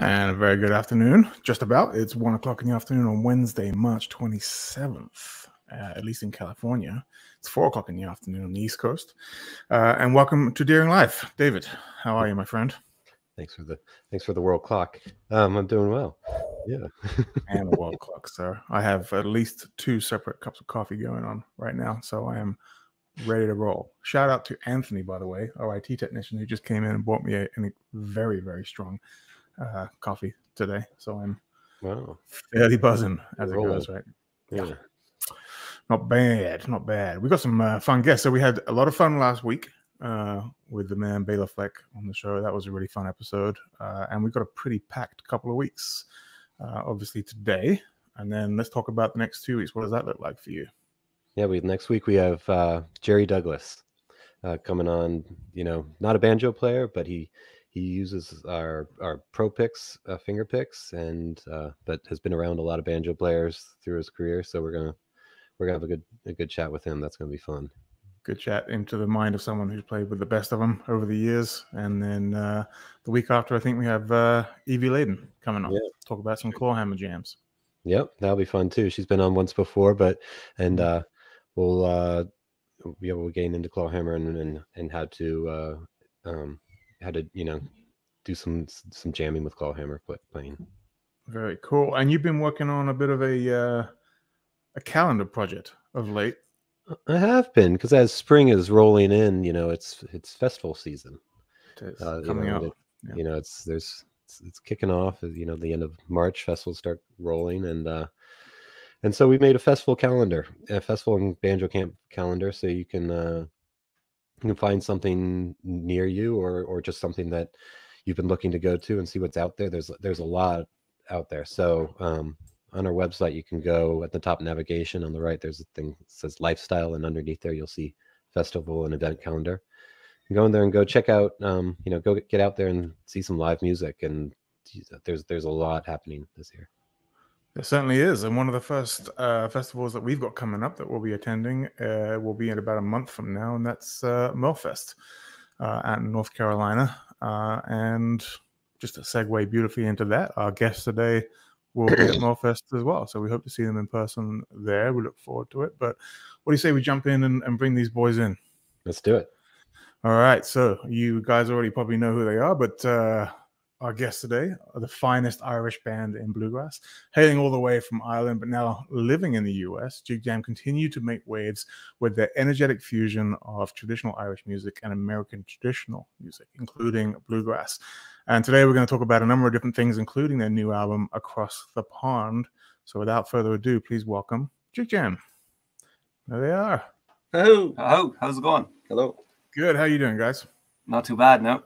And a very good afternoon, just about. It's one o'clock in the afternoon on Wednesday, March 27th, uh, at least in California. It's four o'clock in the afternoon on the East Coast. Uh, and welcome to Deering Live. David, how are you, my friend? Thanks for the thanks for the world clock. Um, I'm doing well. Yeah. and the world clock, sir. I have at least two separate cups of coffee going on right now, so I am ready to roll. Shout out to Anthony, by the way, our IT technician, who just came in and bought me a, a very, very strong uh, coffee today. So I'm Wow. fairly buzzing as it Rolling. goes, right? Yeah. Not bad, not bad. We got some uh, fun guests. So we had a lot of fun last week uh, with the man Bela Fleck on the show. That was a really fun episode, uh, and we've got a pretty packed couple of weeks. Uh, obviously today, and then let's talk about the next two weeks. What does that look like for you? Yeah. We next week we have uh, Jerry Douglas uh, coming on. You know, not a banjo player, but he he uses our our pro picks, uh, finger picks, and uh, but has been around a lot of banjo players through his career. So we're gonna we're gonna have a good a good chat with him. That's gonna be fun. Good chat into the mind of someone who's played with the best of them over the years. And then uh, the week after, I think we have uh, Evie Ladin coming on. Yeah. Talk about some clawhammer jams. Yep, that'll be fun too. She's been on once before, but and uh we'll uh be able to gain into Clawhammer and and, and how to uh um how to you know do some some jamming with Clawhammer pla- playing. Very cool. And you've been working on a bit of a uh, a calendar project of late. I have been because as spring is rolling in, you know, it's it's festival season. It's Uh, you coming know, up. it- Yeah. You know, it's there's it's, it's kicking off. You know, the end of March, festivals start rolling, and uh and so we made a festival calendar, a festival and banjo camp calendar, so you can uh you can find something near you or or just something that you've been looking to go to and see what's out there. There's there's a lot out there. So um on our website you can go at the top navigation on the right there's a thing that says lifestyle and underneath there you'll see festival and event calendar go in there and go check out um you know go get- get out there and see some live music and there's there's a lot happening this year There certainly is. And one of the first uh, festivals that we've got coming up that we'll be attending uh, will be in about a month from now, and that's uh, Millfest uh, out in North Carolina. Uh, and just to segue beautifully into that, our guest today will be at Millfest as well. So we hope to see them in person there. We look forward to it. But what do you say we jump in and, and bring these boys in? let's do it All right. So you guys already probably know who they are, but uh, our guests today are the finest Irish band in bluegrass, hailing all the way from Ireland, but now living in the US. Jig Jam continue to make waves with their energetic fusion of traditional Irish music and American traditional music, including bluegrass. And today we're going to talk about a number of different things, including their new album, Across the Pond. So without further ado, please welcome Jig Jam. There they are. Oh, oh, how's it going? hello Good. How you doing, guys? Not too bad, no.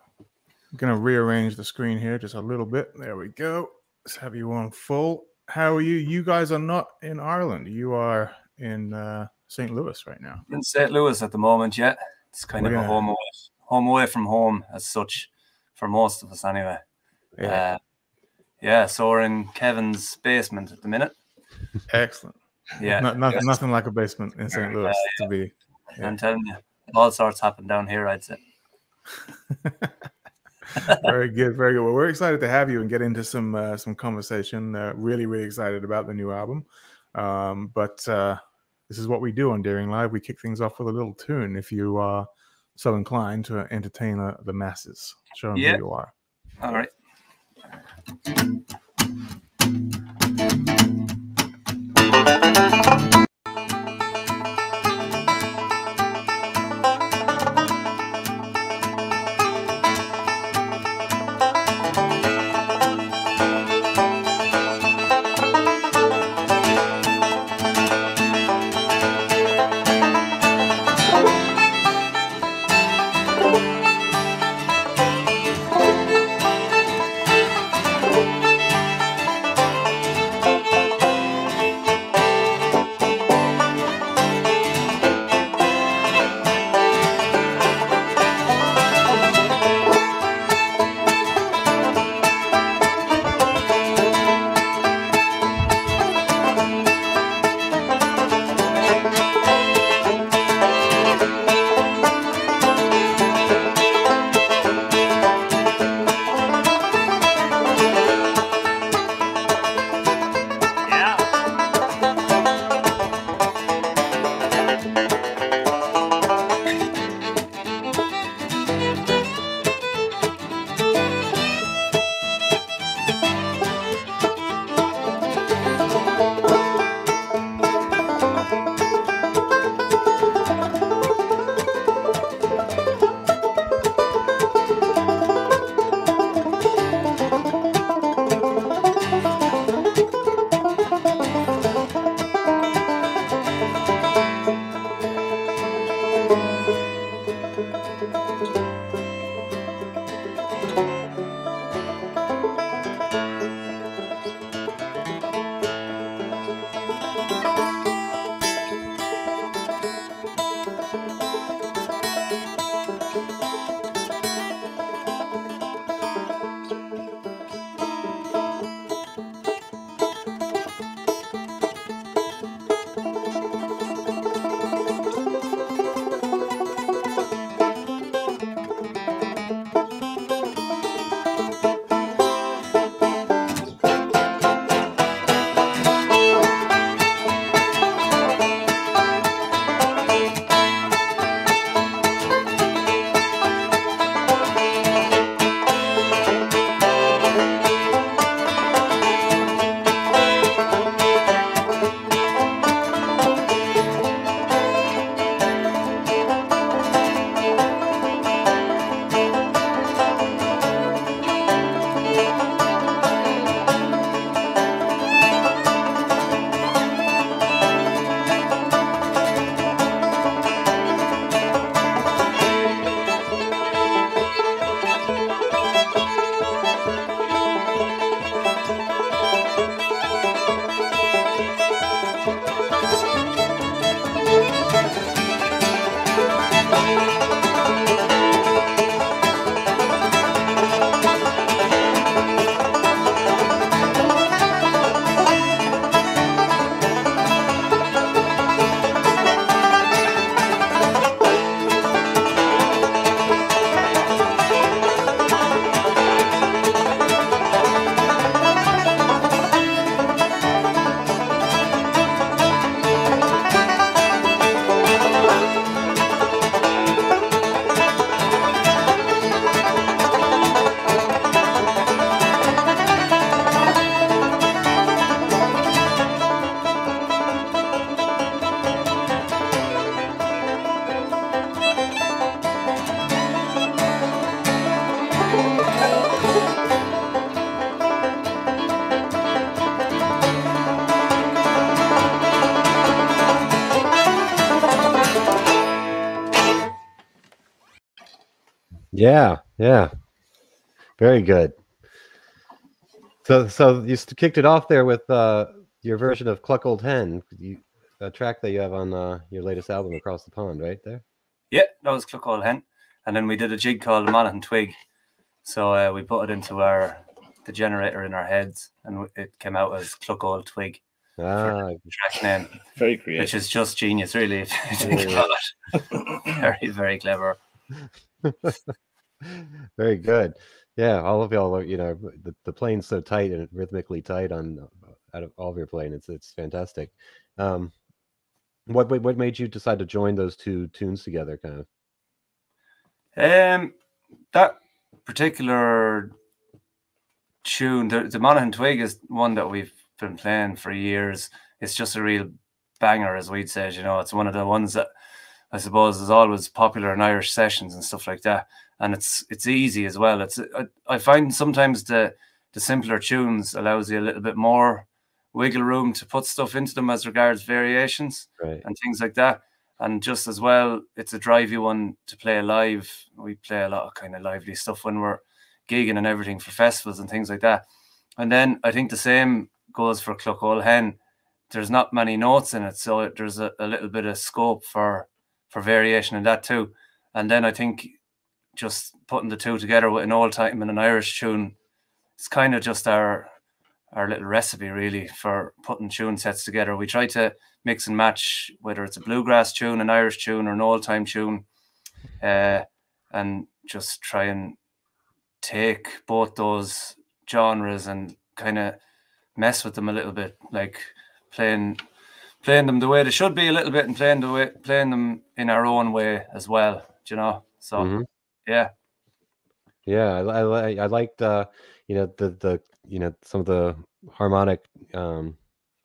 I'm gonna rearrange the screen here just a little bit. There we go. Let's have you on full. How are you? You guys are not in Ireland. You are in uh, St. Louis right now. In St. Louis at the moment, yeah. It's kind of Yeah. a home away, home away from home as such, for most of us anyway. Yeah, Uh, yeah, so we're in Kevin's basement at the minute. excellent. Yeah, Not, yes. nothing like a basement in St. Louis to be. yeah. I'm telling you, all sorts happen down here, I'd say. very good, very good. Well, we're excited to have you and get into some uh, some conversation. Uh, really, really excited about the new album. Um, but uh, this is what we do on Deering Live. We kick things off with a little tune. If you are so inclined to entertain uh, the masses, show them Yeah. who you are. All right. Yeah, yeah, very good. So, so you kicked it off there with uh, your version of "Cluck Old Hen," you, a track that you have on uh, your latest album, "Across the Pond," right there. Yeah, that was Cluck Old Hen, and then we did a jig called Monaghan Twig. So uh, we put it into our the generator in our heads, and it came out as Cluck Old Twig. Ah, track name, very creative, which is just genius, really. If you think about it, very, very clever. very good. Yeah, all of y'all, you know, the, the playing's so tight and rhythmically tight on out of all of your playing. It's it's fantastic. Um, what what made you decide to join those two tunes together, kind of? Um, that particular tune, the, the Monaghan Twig, is one that we've been playing for years. It's just a real banger, as we'd say. You know, it's one of the ones that I suppose is always popular in Irish sessions and stuff like that. And it's it's easy as well. It's I, I find sometimes the the simpler tunes allows you a little bit more wiggle room to put stuff into them as regards variations right. and things like that. And just as well, it's a drivey one to play live. We play a lot of kind of lively stuff when we're gigging and everything for festivals and things like that. And then I think the same goes for Cluck Old Hen. There's not many notes in it, so there's a, a little bit of scope for for variation in that too. And then I think just putting the two together with an old time and an Irish tune, it's kind of just our our little recipe really for putting tune sets together. We try to mix and match whether it's a bluegrass tune, an Irish tune, or an old time tune, uh, and just try and take both those genres and kind of mess with them a little bit, like playing playing them the way they should be a little bit and playing the way playing them in our own way as well. you know? So Mhm. yeah. Yeah, I, I, I liked uh, you know the the you know some of the harmonic um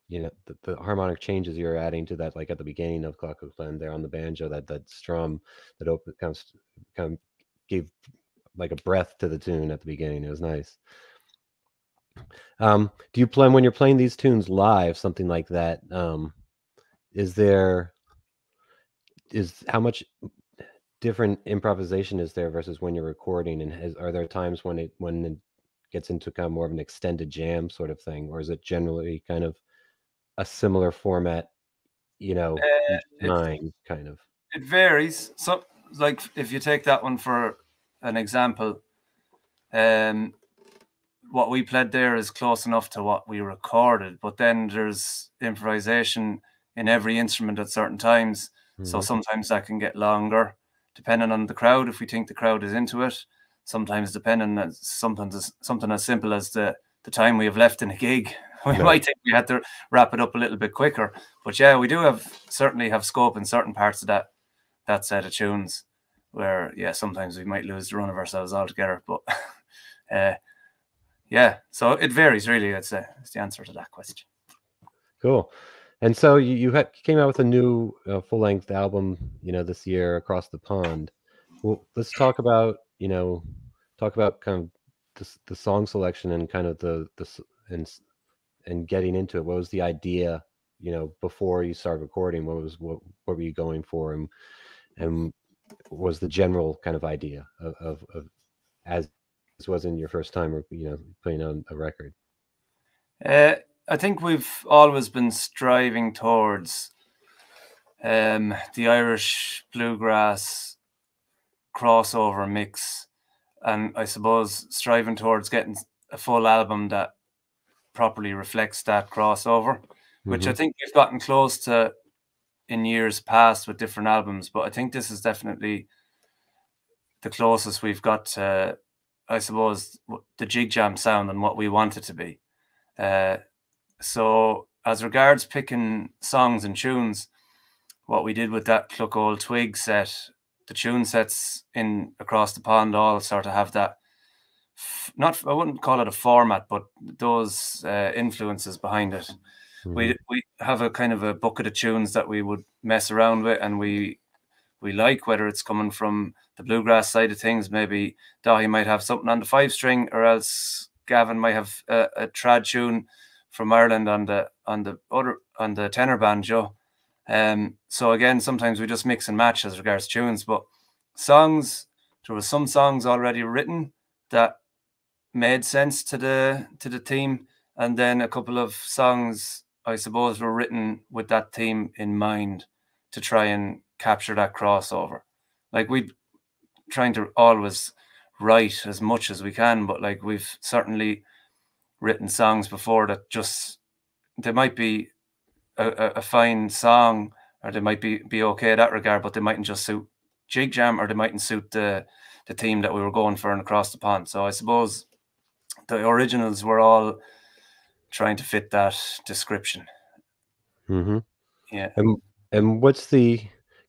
you know the, the harmonic changes you're adding to that like at the beginning of Clock Blend there on the banjo that that strum that open kind of kind of gave like a breath to the tune at the beginning. It was nice. Um, do you play when you're playing these tunes live, something like that? Um, is there is how much different improvisation is there versus when you're recording? And has, are there times when it when it gets into kind of more of an extended jam sort of thing? Or is it generally kind of a similar format you know Uh, kind of? It varies. So, like, if you take that one for an example, um, what we played there is close enough to what we recorded, but then there's improvisation in every instrument at certain times. So Mhm. sometimes that can get longer, depending on the crowd. If we think the crowd is into it, sometimes depending on something as something as simple as the the time we have left in a gig, we Right. might think we had to wrap it up a little bit quicker. But yeah, we do have certainly have scope in certain parts of that that set of tunes where yeah sometimes we might lose the run of ourselves altogether but uh yeah so it varies really that's the, that's the answer to that question Cool. And so you, you had, came out with a new uh, full length album, you know, this year across the pond. Well, let's talk about, you know, talk about kind of the, the song selection and kind of the the and and getting into it. What was the idea, you know, before you started recording? What was what what were you going for, and and was the general kind of idea of of, of as this was in your first time, you know, putting on a record? uh i think we've always been striving towards um the irish bluegrass crossover mix. And i suppose striving towards getting a full album that properly reflects that crossover which I think we've gotten close to in years past with different albums, but I think this is definitely the closest we've got to, I suppose, the jig jam sound and what we want it to be. Uh, so, as regards picking songs and tunes, what we did with that Cluck Old Twig set, the tune sets in across the pond all sort of have that. Not, I wouldn't call it a format, but those uh, influences behind it. We we have a kind of a bucket of tunes that we would mess around with and we we like whether it's coming from the bluegrass side of things. Maybe Daithí might have something on the five string or else Gavin might have a, a trad tune from Ireland on the on the other on the tenor banjo um so again sometimes we just mix and match as regards tunes but songs there were some songs already written that made sense to the to the team, and then a couple of songs I suppose were written with that theme in mind to try and capture that crossover. Like we trying to always write as much as we can, but like we've certainly written songs before that just they might be a, a, fine song or they might be be okay in that regard, but they mightn't just suit Jig Jam or they mightn't suit the the team that we were going for and across the pond. So I suppose the originals were all trying to fit that description. Mm-hmm. Yeah. And and what's the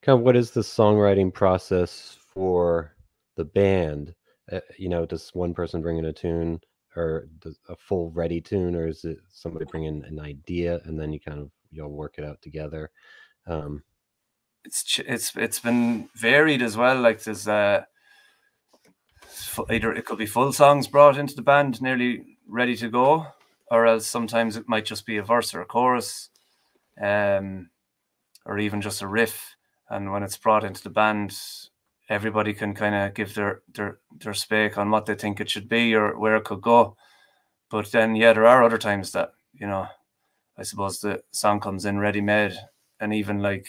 kind of what is the songwriting process for the band? Uh, you know, does one person bring in a tune or a full ready tune, or is it somebody bring in an idea and then you kind of you'll work it out together? Um, it's it's it's been varied as well. Like there's uh, either it could be full songs brought into the band, nearly ready to go, or else sometimes it might just be a verse or a chorus, um, or even just a riff. And when it's brought into the band, everybody can kind of give their their their spake on what they think it should be or where it could go. But then, yeah, there are other times that you know, I suppose the song comes in ready made, and even like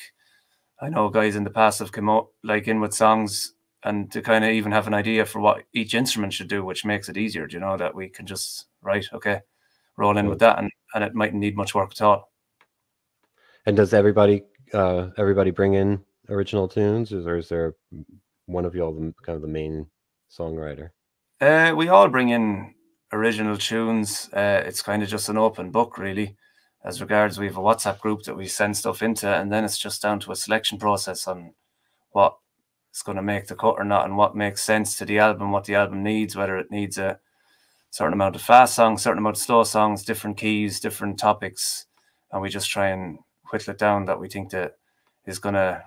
I know guys in the past have come out like in with songs and to kind of even have an idea for what each instrument should do, which makes it easier. Do you know that we can just right, okay, roll in with that, and and it mightn't need much work at all. And does everybody uh everybody bring in original tunes, or is there one of y'all the kind of the main songwriter? Uh, we all bring in original tunes. Uh, it's kind of just an open book, really. As regards, we have a WhatsApp group that we send stuff into, and then it's just down to a selection process on what is going to make the cut or not, and what makes sense to the album, what the album needs, whether it needs a certain amount of fast songs, certain amount of slow songs, different keys, different topics, and we just try and whittle it down that we think that is going to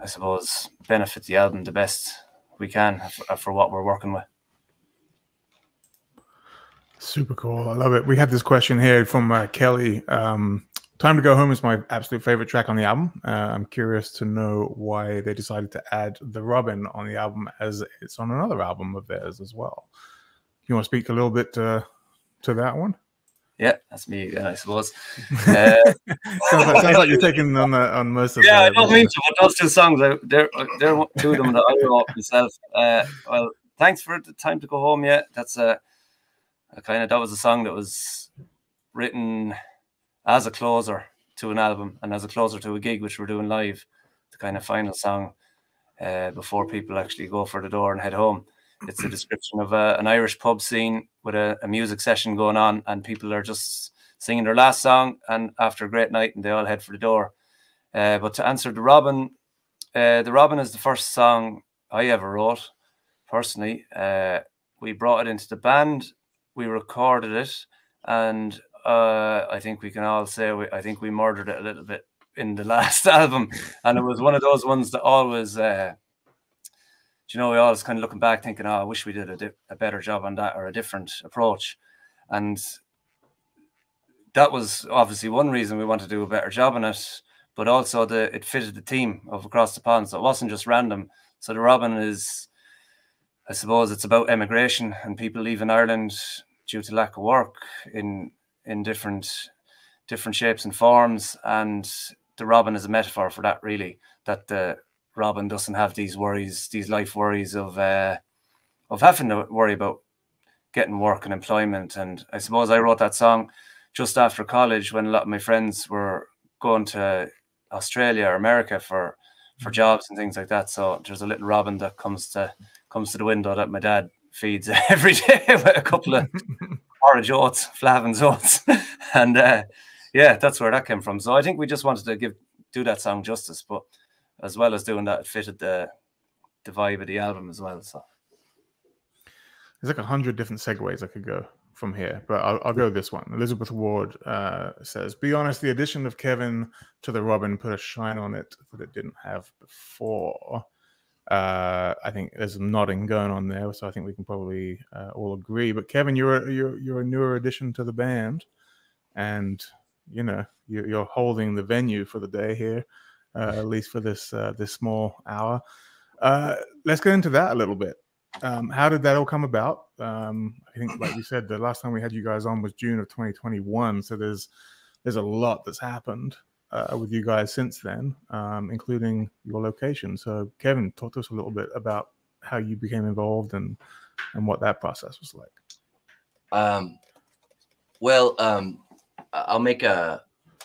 I suppose, benefit the album the best we can for, for what we're working with. Super cool. I love it. We have this question here from uh, Kelly. Um, Time to Go Home is my absolute favorite track on the album. Uh, I'm curious to know why they decided to add The Robin on the album as it's on another album of theirs as well. You want to speak a little bit uh, to that one? Yeah, that's me again, I suppose. Uh, sounds, like, sounds, like, you're taking on the, on most of. Yeah, I don't mean to, but those two songs, they're they're two of them that I wrote myself. Uh, well, thanks for the time to go home. Yeah, that's a, a kind of that was a song that was written as a closer to an album and as a closer to a gig which we're doing live, the kind of final song uh, before people actually go for the door and head home. It's a description of a, an Irish pub scene with a, a, music session going on, and people are just singing their last song. And after a great night, and they all head for the door. Uh, but to answer the Robin, uh, the Robin is the first song I ever wrote personally. Uh, we brought it into the band, we recorded it, and uh, I think we can all say we, I think we murdered it a little bit in the last album, and it was one of those ones that always uh, you know, we always kind of looking back thinking, oh, I wish we did a, a better job on that or a different approach. And that was obviously one reason we wanted to do a better job on it, but also the it fitted the team of across the pond. So it wasn't just random. So the Robin is, I suppose, it's about emigration and people leaving Ireland due to lack of work in in different different shapes and forms. And the Robin is a metaphor for that, really. That the Robin doesn't have these worries, these life worries of uh, of having to worry about getting work and employment. And I suppose I wrote that song just after college when a lot of my friends were going to Australia or America for for mm. jobs and things like that. So there's a little robin that comes to comes to the window that my dad feeds every day with a couple of porridge oats, Flahavan's oats, and uh, yeah, that's where that came from. So I think we just wanted to give do that song justice, but as well as doing that, it fitted the the vibe of the album as well. So there's like a hundred different segues I could go from here, but I'll, I'll go this one. Elizabeth Ward uh, says, "Be honest, the addition of Kevin to the Robin put a shine on it that it didn't have before." Uh, I think there's some nodding going on there, so I think we can probably uh, all agree. But Kevin, you're a, you're you're a newer addition to the band, and you know you're, holding the venue for the day here at least for this uh, this small hour. Uh, let's get into that a little bit. um, how did that all come about? Um, I think, like we said, the last time we had you guys on was June of 2021. So there's there's a lot that's happened uh, with you guys since then, um, including your location. So, Kevin, talk to us a little bit about how you became involved and and what that process was like. Um, well, um, I'll make a,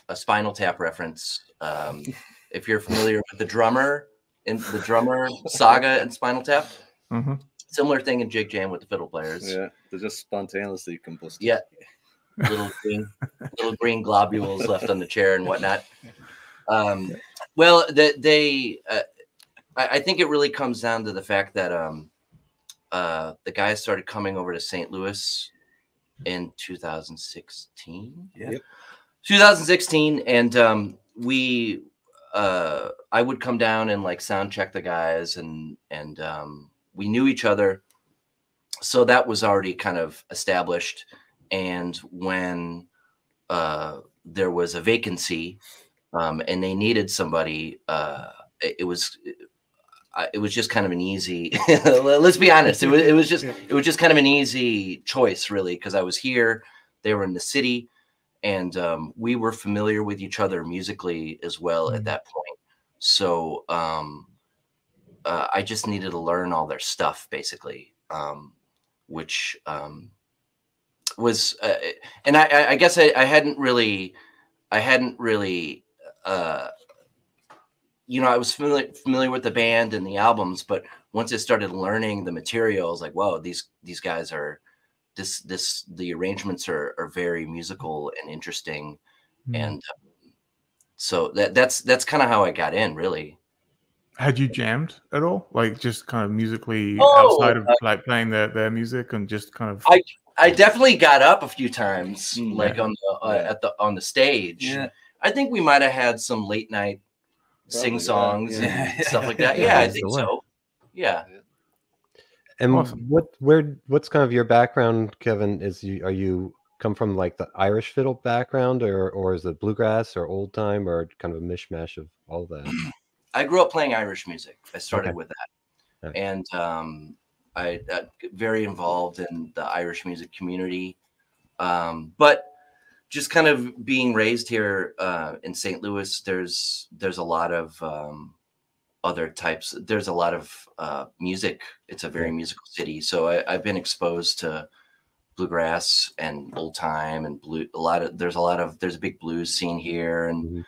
a Spinal Tap reference. If you're familiar with the drummer in the drummer saga and Spinal Tap, hmm similar thing in Jig Jam with the fiddle players. Yeah, they're just spontaneously combusted. Yeah. Little green, little green globules left on the chair and whatnot. Um, well, they, they uh, I, I think it really comes down to the fact that um, uh, the guys started coming over to St. Louis in 2016. Yeah. Yep. 2016, and um, we, uh, I would come down and like sound check the guys, and and um, we knew each other, so that was already kind of established. And when uh, there was a vacancy, um, and they needed somebody, uh, it, it was. It was just kind of an easy. let's be honest. It was, it was just it was just kind of an easy choice, really, because I was here. They were in the city, and um, we were familiar with each other musically as well at Mhm. that point. So um, uh, I just needed to learn all their stuff, basically, um, which um, was, uh, and I, I- I guess I, I hadn't really, I hadn't really, uh, you know, I was familiar familiar with the band and the albums, but once I started learning the material, I was like, whoa, these these guys are this this the arrangements are are very musical and interesting, and um, so that that's that's kind of how I got in, really. Had you jammed at all? Like just kind of musically Oh, outside of uh, like playing their, their music and just kind of I- I definitely got up a few times, Mm, like on the uh, Yeah. at the on the stage. Yeah. I think we might have had some late night Probably, sing songs yeah. and stuff like that. Yeah, Yeah, I think the way. so. Yeah. And Awesome. what where what's kind of your background, Kevin? Is you are you come from like the Irish fiddle background or or is it bluegrass or old time or kind of a mishmash of all that? I grew up playing Irish music. I started Okay. with that, Okay. and um, I uh, very involved in the Irish music community. Um, but just kind of being raised here uh, in St. Louis, there's there's a lot of um, other types. There's a lot of uh, music. It's a very musical city, so I, I've been exposed to bluegrass and old time and blue. A lot of there's a lot of there's a big blues scene here, and Mhm.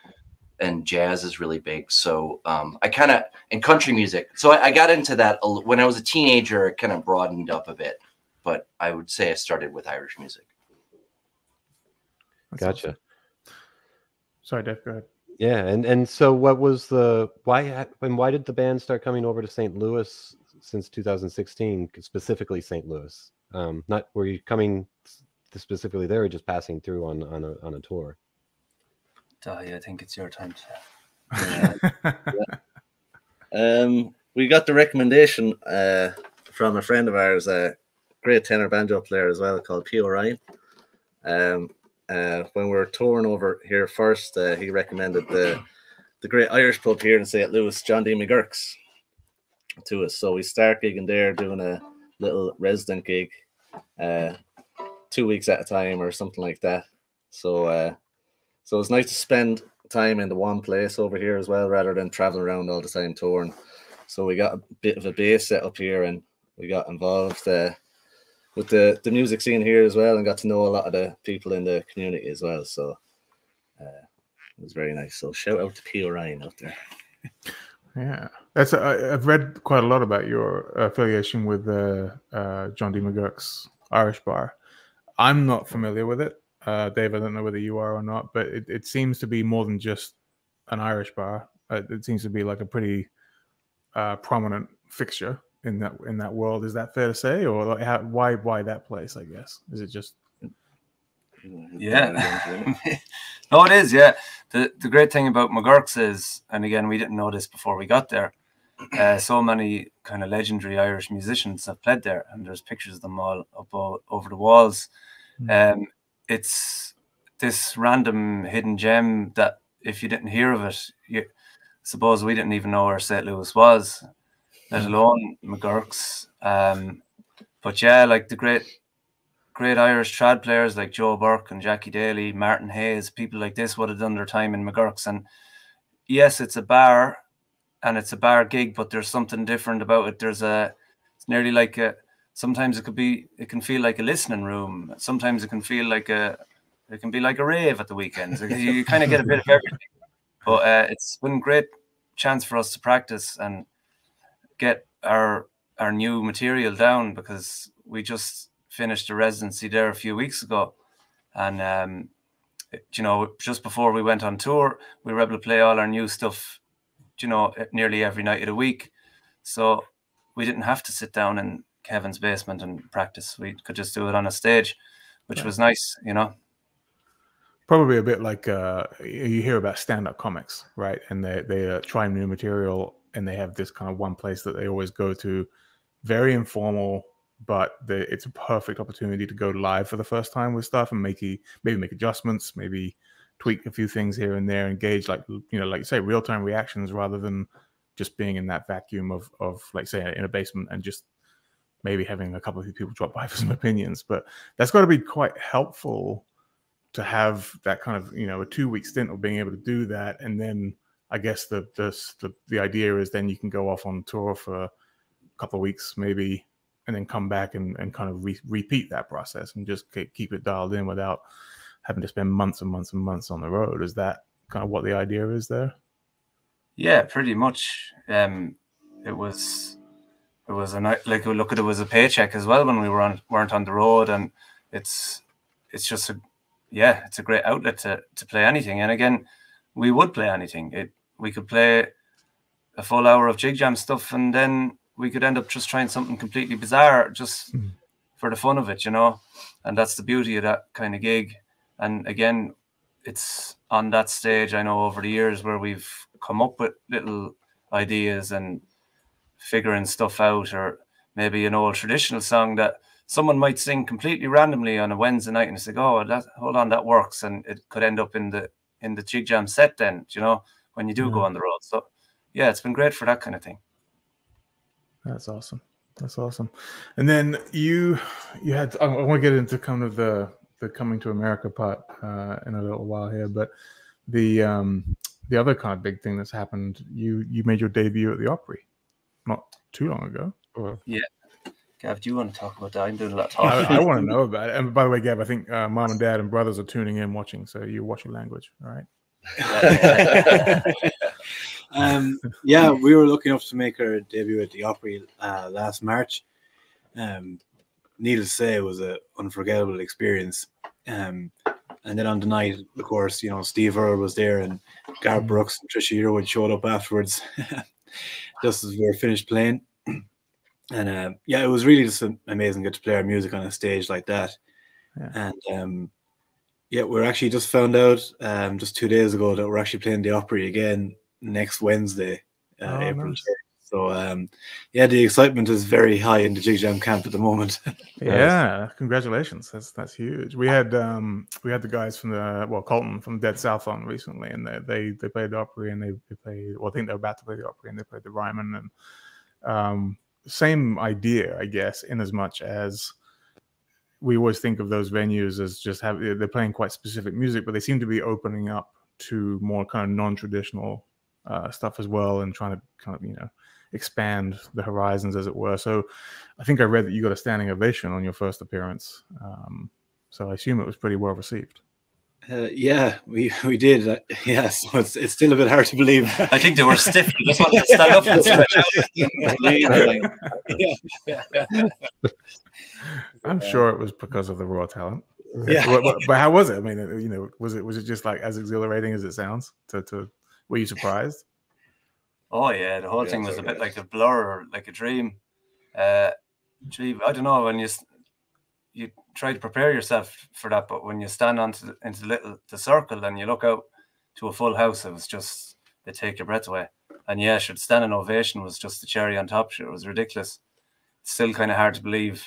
and jazz is really big. So um, I kind of and country music. So I, I got into that a l- when I was a teenager. It kind of broadened up a bit, but I would say I started with Irish music. That's Gotcha. awesome. Sorry, Dave, go ahead. Yeah, and and so what was the why ha- and why did the band start coming over to St. Louis since 2016, specifically St. Louis? Um, not were you coming specifically there, or just passing through on on a on a tour? Daithí, I think it's your time to. Um, we got the recommendation uh, from a friend of ours, a great tenor banjo player as well, called P. Ryan. Um, uh, when we were touring over here first, uh, he recommended the the great Irish pub here in St. Louis, John D. McGurk's, to us. So we start gigging there, doing a little resident gig, uh, two weeks at a time or something like that. So, uh, so it's nice to spend time in the one place over here as well, rather than traveling around all the time touring. So we got a bit of a base set up here, and we got involved uh, with the the music scene here as well, and got to know a lot of the people in the community as well. So uh, it was very nice. So shout out to P. Ryan out there. Yeah, that's. I, I've read quite a lot about your affiliation with uh, uh, John D. McGurk's Irish Bar. I'm not familiar with it, uh, Dave. I don't know whether you are or not, but it, it seems to be more than just an Irish bar. Uh, it seems to be like a pretty uh, prominent fixture in that in that world. Is that fair to say, or like how, why why that place? I guess is it just Yeah. no, it is. Yeah. The the great thing about McGurk's is, and again, we didn't know this before we got there. Uh, so many kind of legendary Irish musicians have played there, and there's pictures of them all up over the walls. Um, it's this random hidden gem that if you didn't hear of it, you suppose we didn't even know where St. Louis was, let alone McGurk's. Um, but yeah, like the great, great Irish trad players like Joe Burke and Jackie Daly, Martin Hayes, people like this would have done their time in McGurk's. And yes, it's a bar, and it's a bar gig, but there's something different about it. There's a, it's nearly like a. Sometimes it could be, it can feel like a listening room. Sometimes it can feel like a, it can be like a rave at the weekends. You kind of get a bit of everything. But uh, it's been a great chance for us to practice and get our our new material down because we just finished a residency there a few weeks ago, and um, you know, just before we went on tour, we were able to play all our new stuff, you know, nearly every night of the week. So we didn't have to sit down in Kevin's basement and practice. We could just do it on a stage, which was nice, you know probably a bit like uh, you hear about stand-up comics, right? And they they uh, try new material, and they have this kind of one place that they always go to, very informal, but they, it's a perfect opportunity to go live for the first time with stuff and make maybe make adjustments, maybe tweak a few things here and there, engage like you know, like you say, real-time reactions rather than just being in that vacuum of of like say in a basement and just maybe having a couple of people drop by for some opinions. But that's got to be quite helpful to have that kind of you know a two week stint of being able to do that and then i guess the the the, the idea is then you can go off on tour for a couple of weeks maybe and then come back and, and kind of re- repeat that process and just keep it dialed in without having to spend months and months and months on the road is that kind of what the idea is there yeah pretty much um it was it was a like look at it was a paycheck as well when we were on weren't on the road and it's it's just a yeah, it's a great outlet to to play anything. And again, we would play anything. It we could play a full hour of jig jam stuff, and then we could end up just trying something completely bizarre, just mm. for the fun of it, you know. And that's the beauty of that kind of gig. And again, it's on that stage. I know over the years where we've come up with little ideas and figuring stuff out, or maybe an old traditional song that someone might sing completely randomly on a Wednesday night and say, "Oh, that hold on, that works," and it could end up in the in the jig jam set. Then you know when you do go on the road. So yeah, it's been great for that kind of thing. That's awesome. That's awesome. And then you you had I want to get into kind of the the coming to America part uh, in a little while here, but the um the other kind of big thing that's happened you you made your debut at the Opry not too long ago. Yeah, Gav, do you want to talk about that? I'm doing a lot of talking. I, I want to know about it. And by the way, Gav, I think uh, mom and dad and brothers are tuning in watching, so you're watching language, all right? um, yeah, we were lucky enough to make our debut at the Opry uh, last March. Um, needless to say, it was an unforgettable experience. Um, and then on the night, of course, you know, Steve Earle was there and Garth mm. Brooks and Trisha Yearwood showed up afterwards, just as we were finished playing and uh, yeah, it was really just amazing get to play our music on a stage like that. Yeah. And um, yeah, we're actually just found out um, just two days ago that we're actually playing the Opry again next Wednesday, uh, oh, April. Nice. So um, yeah, the excitement is very high in the Jig Jam camp at the moment. yeah, congratulations. That's that's huge. We had um, we had the guys from the well Colton from Dead South on recently, and they they, they played the Opry and they, they played. Well, I think they're about to play the Opry and they played the Ryman and um, same idea, I guess, in as much as we always think of those venues as just have they're playing quite specific music, but they seem to be opening up to more kind of non-traditional uh, stuff as well, and trying to kind of you know expand the horizons, as it were. So, I think I read that you got a standing ovation on your first appearance. Um, so I assume it was pretty well received. Uh, yeah, we we did. Uh, yeah, so it's, it's still a bit hard to believe. I think they were stiff. They just wanted to stand up and stretch out. I'm sure it was because of the raw talent. Yeah. But, but, how was it? I mean, you know, was it was it just like as exhilarating as it sounds? To to were you surprised? Oh yeah, the whole yeah, thing was a bit like a blur like a dream. Uh, gee, I don't know when you you try to prepare yourself for that, but when you stand onto the, into the little the circle and you look out to a full house, it was just they take your breath away. And yeah, should stand an ovation was just the cherry on top. It was ridiculous. It's still kind of hard to believe.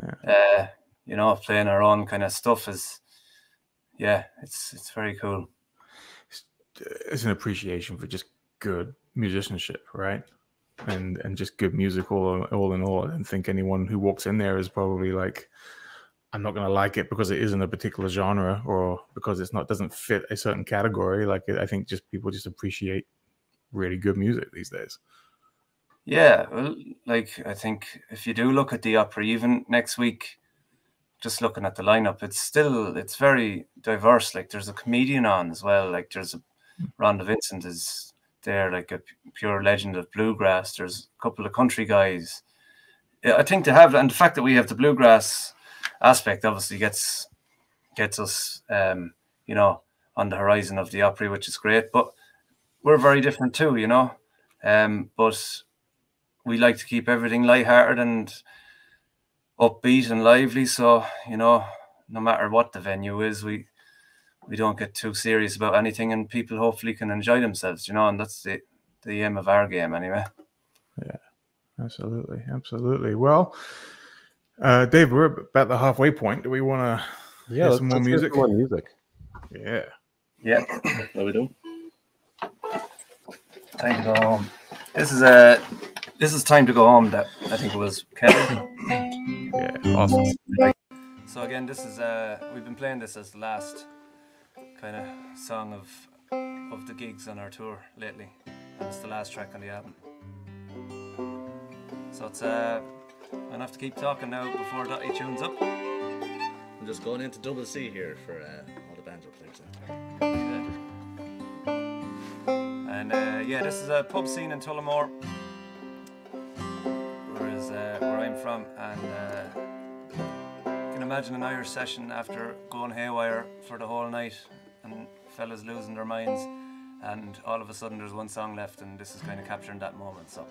Yeah. Uh, you know, playing our own kind of stuff is, yeah, it's it's very cool. It's an appreciation for just good musicianship, right? and and just good music all all in all. I don't think anyone who walks in there is probably like, I'm not going to like it because it isn't a particular genre or because it's not doesn't fit a certain category. Like I think just people just appreciate really good music these days. Yeah, well, like I think if you do look at the Opry, even next week, just looking at the lineup, it's still it's very diverse. Like there's a comedian on as well. Like there's a Rhonda Vincent is there, like a pure legend of bluegrass. There's a couple of country guys. I think to have and the fact that we have the bluegrass aspect obviously gets gets us um, you know, on the horizon of the Opry, which is great. But we're very different too, you know. Um, but we like to keep everything lighthearted and upbeat and lively. So you know, no matter what the venue is, we we don't get too serious about anything, and people hopefully can enjoy themselves. You know, and that's the the aim of our game anyway. Yeah, absolutely, absolutely. Well, uh, Dave, we're about the halfway point. Do we want to? Yeah, some more music. More music. Yeah. Yeah. What we doing? Time to go home. This is a this is time to go home. That I think it was Kevin. Yeah. Awesome. So again, this is uh we've been playing this as the last kind of song of of the gigs on our tour lately, and it's the last track on the album. So it's uh I'm gonna have to keep talking now before Dottie tunes up. I'm just going into double C here for uh, all the banjo players out there. And uh, yeah, this is a pub scene in Tullamore, whereas uh, where I'm from, and uh, you can imagine an Irish session after going haywire for the whole night, and fellas losing their minds, and all of a sudden there's one song left, and this is kind of capturing that moment. So,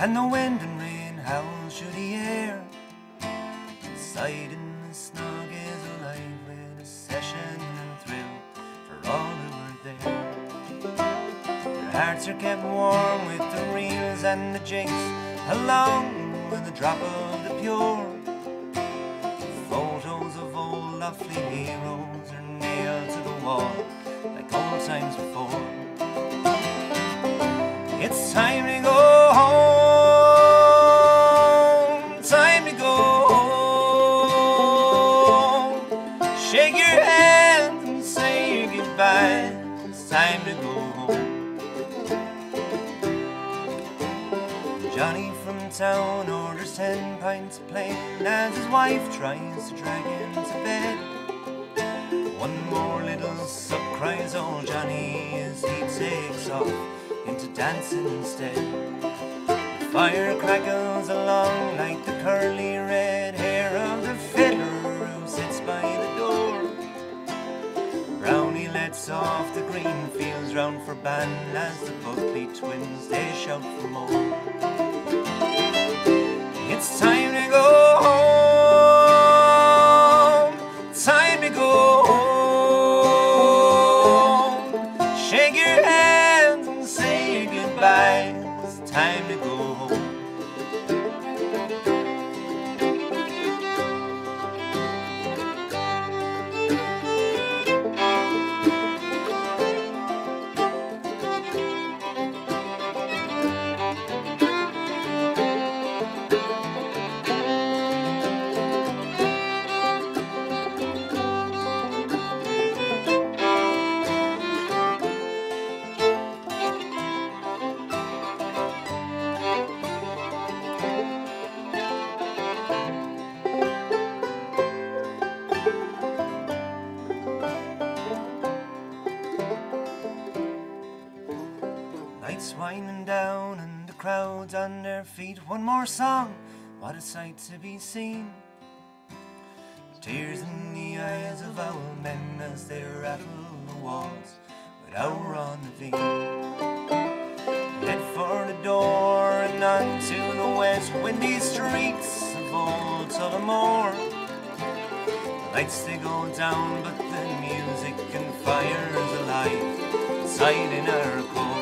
and the wind and rain howls through the air. Inside in the snug is alive with a session and thrill for all who are there. Their hearts are kept warm with the reels and the jigs, along with the drop of the pure. Plain as his wife tries to drag him to bed. One more little sup cries old Johnny as he takes off into dancing instead. The fire crackles along like the curly red hair of the fiddler who sits by the door. Brownie lets off the green fields round for band as the Buckley twins they shout for more. It's time to go One more song, what a sight to be seen. Tears in the eyes of our men as they rattle the walls without Ron the Bean. Head for the door and on to the west windy streets of old Tullamore. The lights they go down, but the music and fire is alive. tight in her core.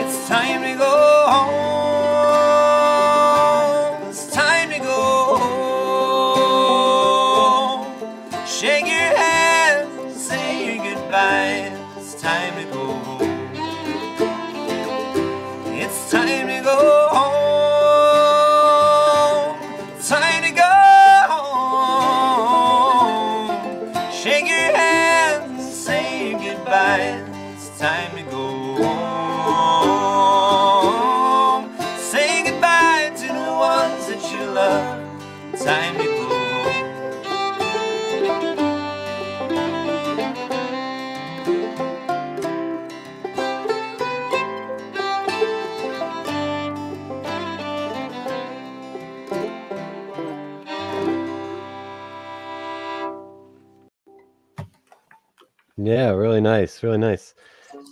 It's time to go home.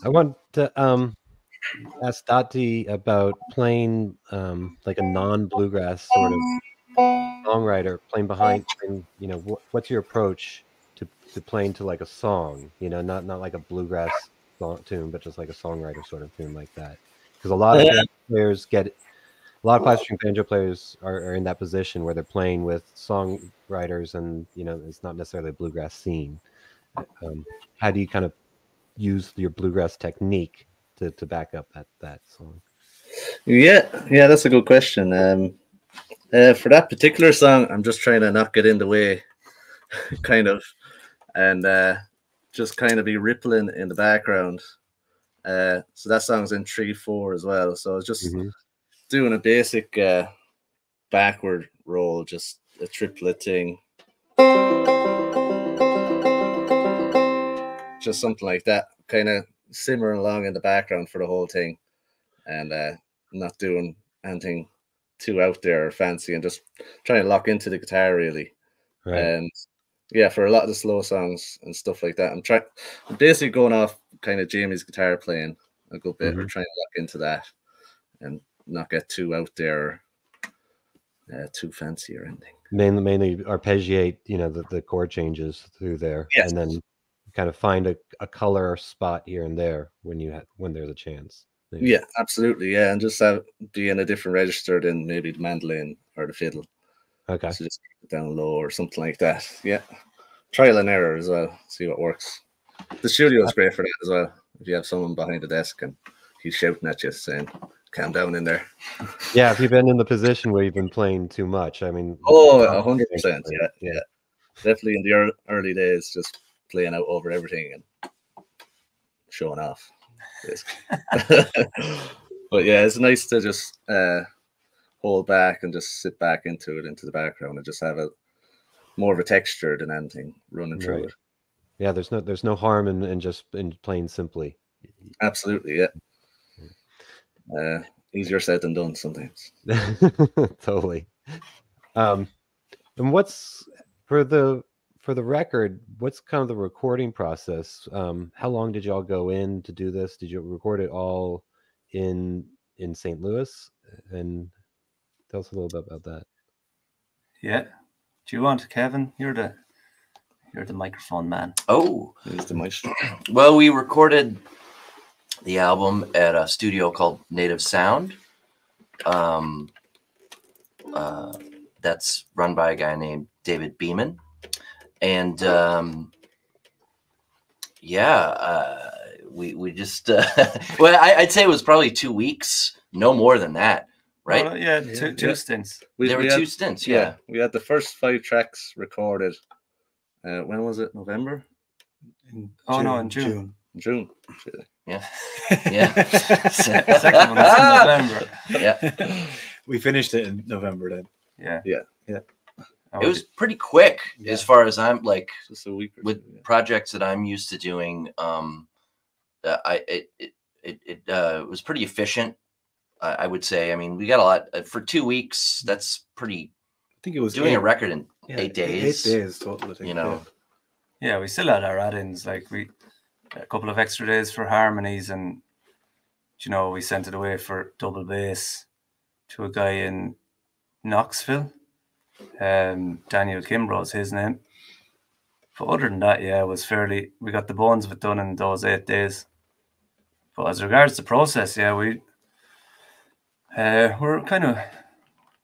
I want to um ask Daithí about playing um like a non-bluegrass sort of songwriter, playing behind, and you know, what, what's your approach to to playing to like a song? You know, not not like a bluegrass song, tune, but just like a songwriter sort of tune like that. Because a lot of Yeah. players get a lot of five string banjo players are, are in that position where they're playing with songwriters, and you know, it's not necessarily a bluegrass scene. Um, how do you kind of use your bluegrass technique to, to back up that that song? Yeah, yeah, that's a good question. Um, uh, for that particular song, I'm just trying to not get in the way, kind of, and uh, just kind of be rippling in the background. Uh, so that song's in three four as well. So I was just Mhm. doing a basic uh, backward roll, just a triplet thing, just something like that, kind of simmering along in the background for the whole thing, and uh, not doing anything too out there or fancy, and just trying to lock into the guitar really. Right. And yeah, for a lot of the slow songs and stuff like that, I'm trying I'm basically going off kind of Jamie's guitar playing a good bit. We're Mhm. trying to lock into that and not get too out there, uh, too fancy or anything. mainly mainly arpeggiate, you know, the, the chord changes through there, Yes. and then kind of find a, a color spot here and there when you ha- when there's a chance. Maybe. Yeah, absolutely. Yeah, and just have be in a different register than maybe the mandolin or the fiddle. Okay. So just keep it down low or something like that. Yeah. Trial and error as well. See what works. The studio is great for that as well. If you have someone behind the desk and he's shouting at you saying, calm down in there. Yeah. If you've been in the position where you've been playing too much, I mean. Oh, uh, a hundred percent. Yeah, yeah. Definitely in the early days, just playing out over everything and showing off. but yeah, it's nice to just uh, hold back and just sit back into it, into the background, and just have a more of a texture than anything running through Right. it. Yeah. There's no there's no harm in, in just in playing simply. Absolutely, yeah. Uh, easier said than done sometimes. totally. Um, and what's for the for the record? What's kind of the recording process? Um, how long did y'all go in to do this? Did you record it all in in St. Louis? And tell us a little bit about that. Yeah. Do you want Kevin? You're the you're the microphone man. Oh, Here's the maestro. well, we recorded the album at a studio called Native Sound. Um, uh, that's run by a guy named David Beeman, and um, yeah, uh, we we just uh, well, I, I'd say it was probably two weeks, no more than that, right? Well, yeah, Yeah, two, two yeah. stints. We, there were we two stints, yeah, yeah. we had the first five tracks recorded. Uh, when was it? November? In Oh, no, in June. June. Yeah. Yeah. Second one was in November. Yeah. we finished it in November then. Yeah. Yeah. Yeah. Oh, It was pretty quick Yeah. as far as I'm like Just a week with two, yeah. projects that I'm used to doing. Um, uh, I it it it, it uh, was pretty efficient. I, I would say. I mean, we got a lot uh, for two weeks. That's pretty. I think it was Doing eight, a record in yeah, eight days. Eight days total. I think, You know. yeah, we still had our add-ins. Like we a couple of extra days for harmonies, and you know we sent it away for double bass to a guy in Knoxville. Um, Daniel Kimbro's his name, But other than that, yeah, it was fairly. We got the bones of it done in those eight days. But as regards the process, yeah, we uh, we're kind of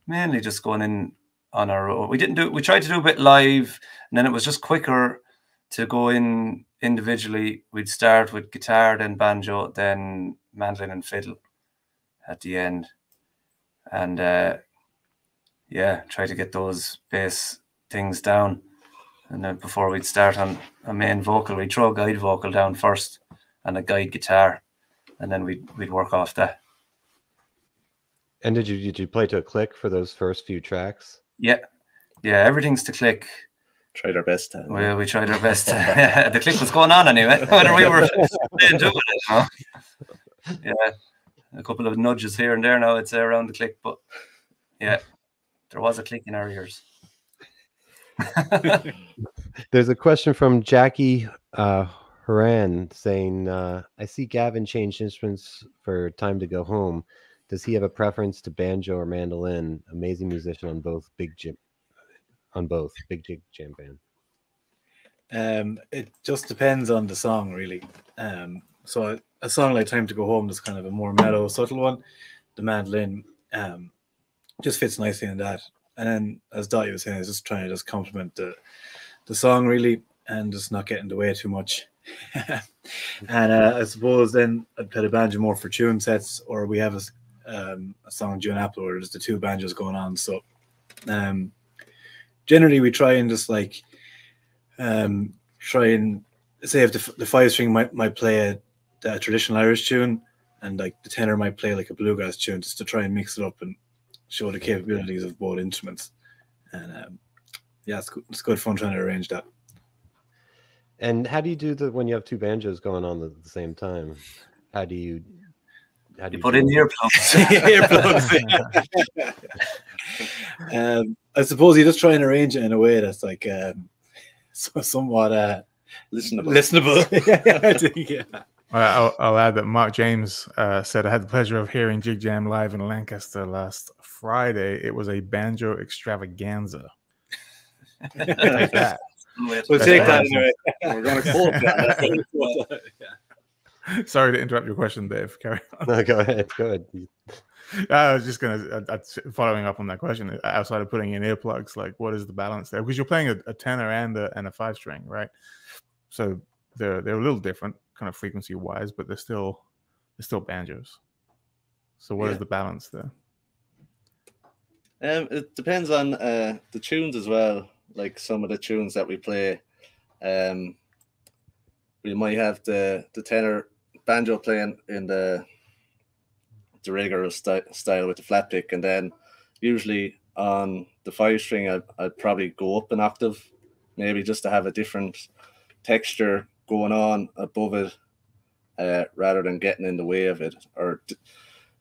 mainly just going in on our own. We didn't do. We tried to do a bit live, and then it was just quicker to go in individually. We'd start with guitar, then banjo, then mandolin and fiddle at the end, and uh, yeah, try to get those bass things down. And then before we'd start on a main vocal, we'd throw a guide vocal down first and a guide guitar, and then we'd we'd work off that. And did you did you play to a click for those first few tracks? Yeah, yeah, everything's to click. Tried our best. Uh, to, We, we tried our best. the click was going on anyway, whether we were playing to it. You know? Yeah, a couple of nudges here and there now. It's around the click, but yeah, there was a click in our ears. There's a question from Jackie uh, Haran saying, uh, "I see Gavin changed instruments for Time to Go Home. Does he have a preference to banjo or mandolin? Amazing musician on both. Big Jim, on both. Big Jig Jam Band. Um, it just depends on the song, really. Um, so a, a song like "Time to Go Home" is kind of a more mellow, subtle one. The mandolin um, just fits nicely in that. And then, as Daithí was saying, is just trying to just compliment the the song really, and just not get in the way too much. and uh, I suppose then I'd play the banjo more for tune sets, or we have a, um, a song June Apple where there's the two banjos going on. So um, generally, we try and just like um, try and say if the, the five string might might play a, a traditional Irish tune, and like the tenor might play like a bluegrass tune, just to try and mix it up and show the capabilities of both instruments. And um, yeah, it's good, it's good fun trying to arrange that. And how do you do the when you have two banjos going on at the same time? How do you how do You you put in it? the earplugs. Earplugs. um, I suppose you just try and arrange it in a way that's like um, so somewhat uh, listenable. listenable. yeah, I think, yeah. I'll, I'll add that Mark James uh, said, I had the pleasure of hearing Jig Jam live in Lancaster last Friday. It was a banjo extravaganza. Take that. We'll That's take that anyway. We're going to quote that. Sorry to interrupt your question, Dave. Carry on. No, go ahead. Go ahead. I was just going to, following up on that question, outside of putting in earplugs, like what is the balance there? Because you're playing a, a tenor and a, and a five string, right? So they're, they're a little different kind of frequency wise, but they're still, they're still banjos. So what is Yeah. the balance there? Um, it depends on uh, the tunes as well. Like some of the tunes that we play, um, we might have the the tenor banjo playing in the the regular sty- style with the flat pick, and then usually on the five string, I'd, I'd probably go up an octave, maybe just to have a different texture going on above it, uh, rather than getting in the way of it, or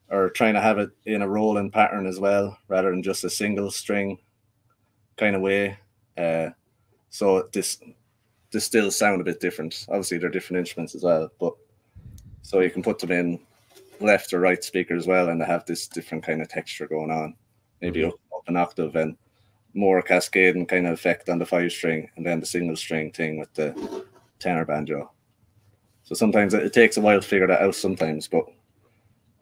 or trying to have it in a rolling pattern as well, rather than just a single string kind of way. Uh, so this this still sound a bit different. Obviously, they're different instruments as well, but so you can put them in left or right speaker as well, and they have this different kind of texture going on. Maybe up, up an octave and more cascading kind of effect on the five string, and then the single string thing with the tenor banjo. So sometimes it, it takes a while to figure that out. Sometimes, but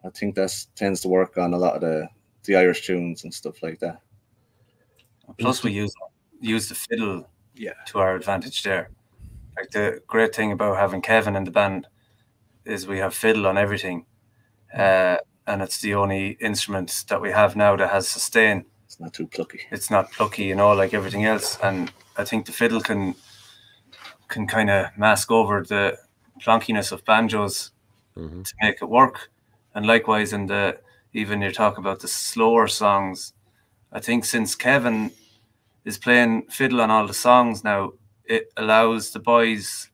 I think that tends to work on a lot of the the Irish tunes and stuff like that. Plus, we use use the fiddle Yeah. to our advantage there. Like the great thing about having Kevin in the band is we have fiddle on everything, uh, and it's the only instrument that we have now that has sustain. It's not too plucky. It's not plucky, you know, like everything else. And I think the fiddle can can kind of mask over the plonkiness of banjos Mhm. to make it work. And likewise, in the even you talk about the slower songs, I think since Kevin is playing fiddle on all the songs now, it allows the boys,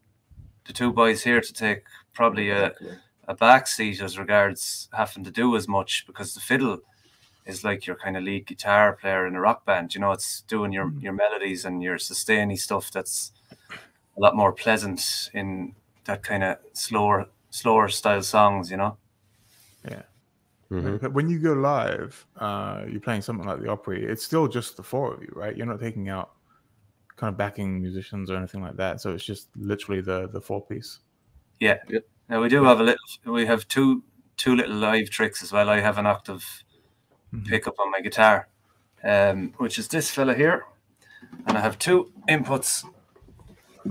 the two boys here, to take probably a, a back seat as regards having to do as much because the fiddle is like your kind of lead guitar player in a rock band. You know, it's doing your your melodies and your sustainy stuff that's a lot more pleasant in that kind of slower slower style songs. You know. Mhm. When you go live, uh, you're playing something like the Opry. It's still just the four of you, right? You're not taking out kind of backing musicians or anything like that. So it's just literally the the four piece. Yeah. Yep. Now we do have a little. We have two two little live tricks as well. I have an octave Mhm. pickup on my guitar, um, which is this fella here, and I have two inputs.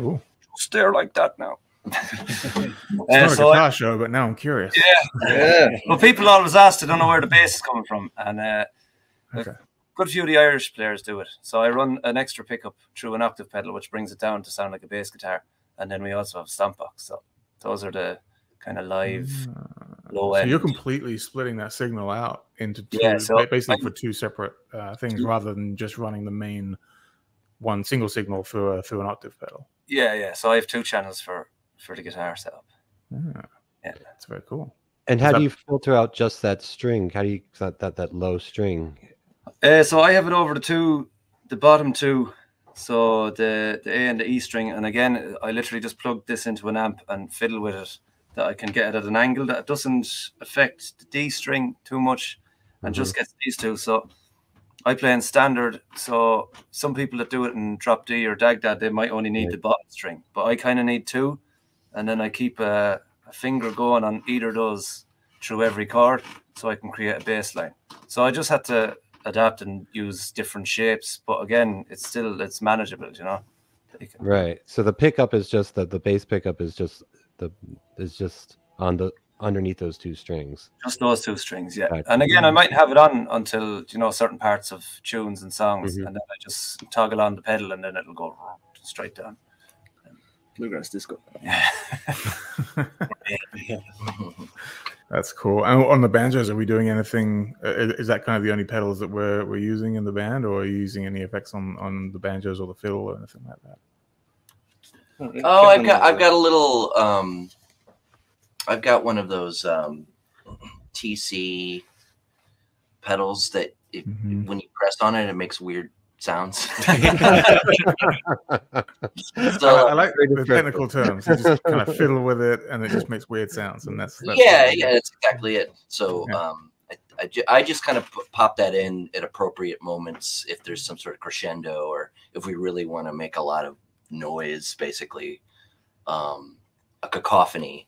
Ooh. Stare like that now. It's Uh, not a so I- guitar show, but now I'm curious. Yeah. yeah. well, people always ask, they don't know where the bass is coming from, and uh, Okay. good few of the Irish players do it. So I run an extra pickup through an octave pedal, which brings it down to sound like a bass guitar, and then we also have stomp box. So those are the kind of live low So end. you're completely splitting that signal out into two, Yeah, so basically I- for two separate uh, things, rather than just running the main one single signal through a, through an octave pedal. Yeah, yeah. So I have two channels for for the guitar setup. Yeah, Yeah. that's very cool. And how that- do you filter out just that string? How do you that that, that low string? Uh, so I have it over the two, the bottom two, so the the A and the E string, and again, I literally just plug this into an amp and fiddle with it. That I can get it at an angle that doesn't affect the D string too much, and just gets these two. So I play in standard. So some people that do it in drop D or DADGAD, they might only need Right. the bottom string, but I kind of need two, and then I keep a, a finger going on either of those through every chord, so I can create a bass line. So I just had to adapt and use different shapes, but again, it's still it's manageable, you know. You can- Right. So the pickup is just the the bass pickup is just the is just on the underneath those two strings. Just those two strings, yeah. Right. And again, I might have it on until you know certain parts of tunes and songs, Mhm. and then I just toggle on the pedal, and then it'll go straight down. Bluegrass disco. Yeah. That's cool. And on the banjos, are we doing anything? uh, Is is that kind of the only pedals that we're we're using in the band, or are you using any effects on on the banjos or the fiddle or anything like that? Oh, I've got I've got a little um I've got one of those um TC pedals that if, Mhm. when you press on it it makes weird sounds. I, so I like the technical terms. You just kind of fiddle with it, and it just makes weird sounds, and that's, that's yeah, yeah, that's exactly it. So Yeah. um I, I, ju- I just kind of p- pop that in at appropriate moments if there's some sort of crescendo or if we really want to make a lot of noise basically um a cacophony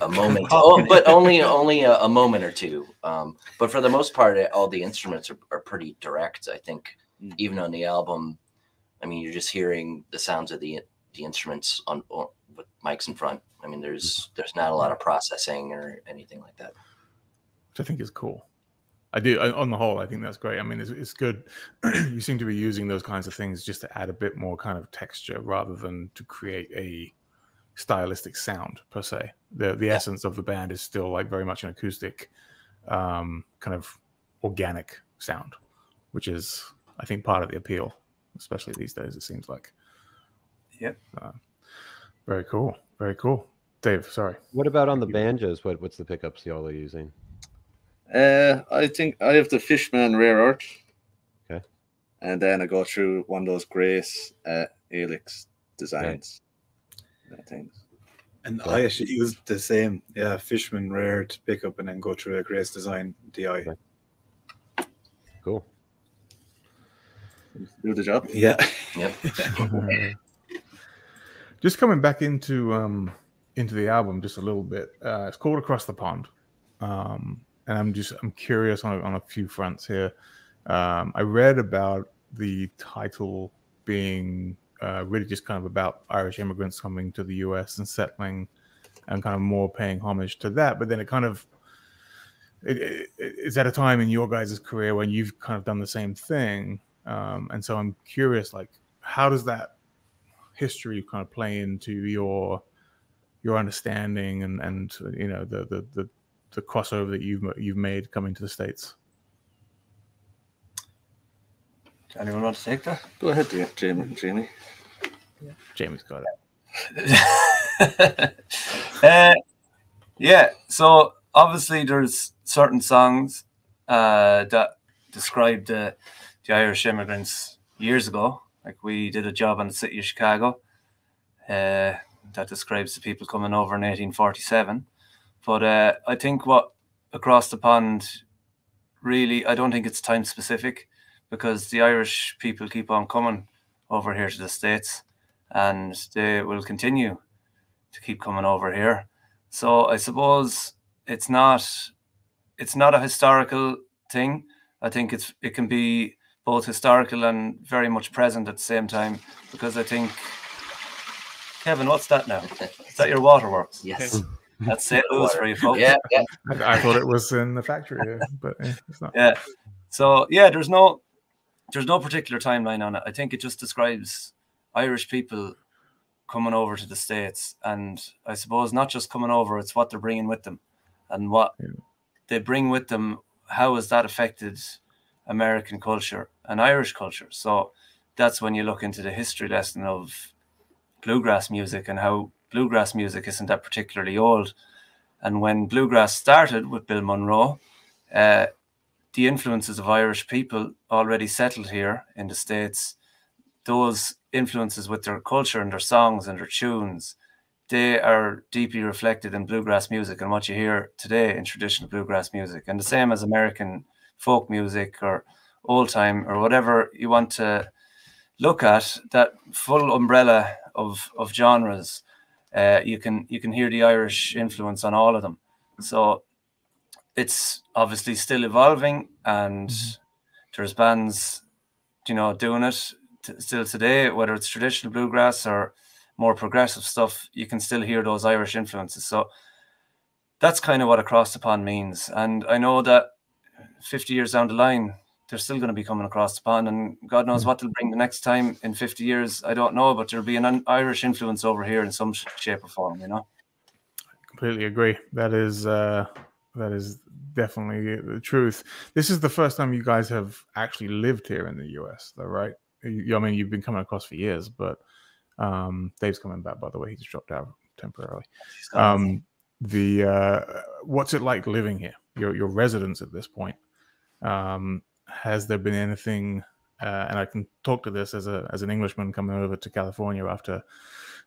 a moment oh, but only only a, a moment or two um but for the most part all the instruments are, are pretty direct i think Mm. even on the album i mean you're just hearing the sounds of the the instruments on, on with mics in front i mean there's there's not a lot of processing or anything like that which I think is cool. I do. I, on the whole, I think that's great. I mean, it's, it's good. you seem to be using those kinds of things just to add a bit more kind of texture rather than to create a stylistic sound per se. The the essence of the band is still like very much an acoustic, um, kind of organic sound, which is I think part of the appeal, especially these days. It seems like. Yep. Uh, very cool. Very cool. Dave, sorry. What about on the banjos? What what's the pickups y'all are using? Uh, I think I have the Fishman Rare Earth. Okay. And then I go through one of those Grace uh, Helix designs. Things. And I actually used the same, yeah, Fishman rare to pick up and then go through a Grace Design DI. Right. Cool. Do the job. Yeah. yep just coming back into um into the album just a little bit uh it's called across the pond um and i'm just i'm curious on on a few fronts here um i read about the title being uh really just kind of about irish immigrants coming to the us and settling and kind of more paying homage to that. But then it kind of it, it, it's at a time in your guys' career when you've kind of done the same thing. Um and so i'm curious like how does that history kind of play into your your understanding and and you know the the the, the crossover that you've you've made coming to the states Anyone want to take that? Go ahead, dear Jamie. Jamie. jamie's got it uh, yeah, so obviously there's certain songs uh, that describe the, the Irish immigrants years ago. Like we did a job on the city of Chicago uh, that describes the people coming over in 1847. But uh, I think what across the pond really, I don't think it's time specific because the Irish people keep on coming over here to the States and they will continue to keep coming over here. So I suppose it's not it's not a historical thing. I think it's it can be both historical and very much present at the same time because I think Kevin, what's that now? Is that your waterworks? Yes. That's St. Louis for you folks. Yeah. yeah. I, I thought it was in the factory, yeah, but it's not. Yeah. So yeah, there's no there's no particular timeline on it. I think it just describes Irish people coming over to the states, and I suppose not just coming over; it's what they're bringing with them, and what Yeah. they bring with them. How has that affected American culture and Irish culture? So that's when you look into the history lesson of bluegrass music and how bluegrass music isn't that particularly old. And when bluegrass started with Bill Monroe, uh, the influences of Irish people already settled here in the States, those influences with their culture and their songs and their tunes, they are deeply reflected in bluegrass music and what you hear today in traditional bluegrass music. And the same as American folk music or old time or whatever you want to look at, that full umbrella of, of genres, uh, you can you can hear the Irish influence on all of them. So it's obviously still evolving and there's bands you know doing it t- still today whether it's traditional bluegrass or more progressive stuff you can still hear those irish influences. So that's kind of what across the pond means. And i know that 50 years down the line they're still going to be coming across the pond and god knows what they'll bring the next time in 50 years. I don't know but there'll be an irish influence over here in some sh- shape or form you know? Completely agree. That is uh, that is definitely the truth. This is the first time you guys have actually lived here in the US, though, right? You, I mean, you've been coming across for years, but um, Dave's coming back. By the way, he just dropped out temporarily. Um, the uh, what's it like living here? Your your residence at this point. Um, has there been anything? Uh, and I can talk to this as a as an Englishman coming over to California after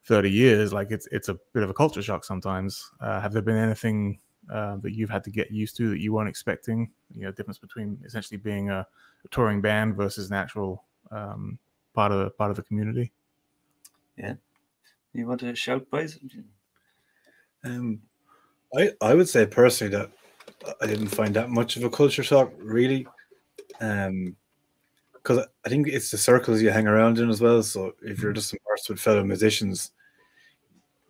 30 years like it's it's a bit of a culture shock sometimes uh, have there been anything uh, that you've had to get used to that you weren't expecting. You know difference between essentially being a, a touring band versus an actual um, part of the part of the community. Yeah, you want to shout boys Um, I I would say personally that I didn't find that much of a culture shock really, um, because I think it's the circles you hang around in as well. So if you're just immersed with fellow musicians,